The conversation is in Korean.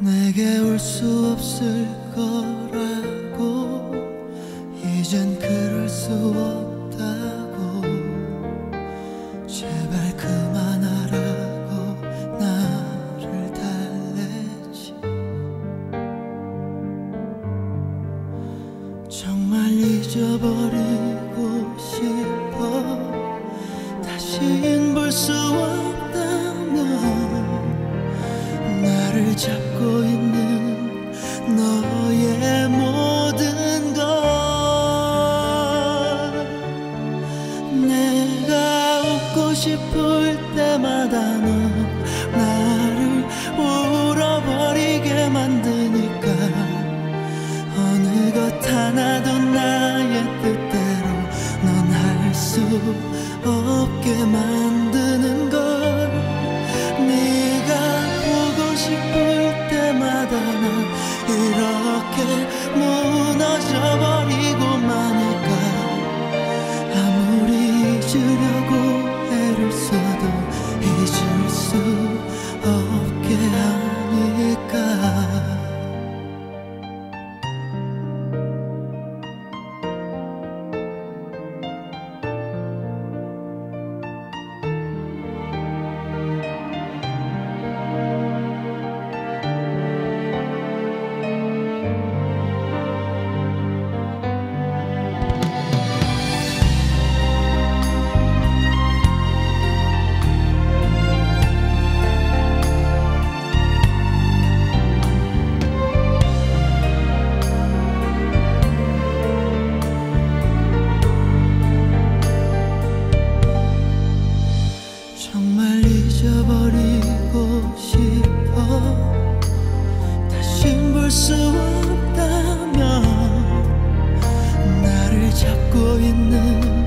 내게 올 수 없을 거라고. 이젠 그럴 수 없다고. 제발 그만하라고 나를 달래지. 정말 잊어버리고 싶어. 다신 볼수 잡고 있는 너의 모든 것 내가 웃고 싶을 때마다 넌 나를 울어버리게 만드니까. 어느 것 하나도 나의 뜻대로 넌 할 수 없게 만드는 수 없다면 나를 잡고 있는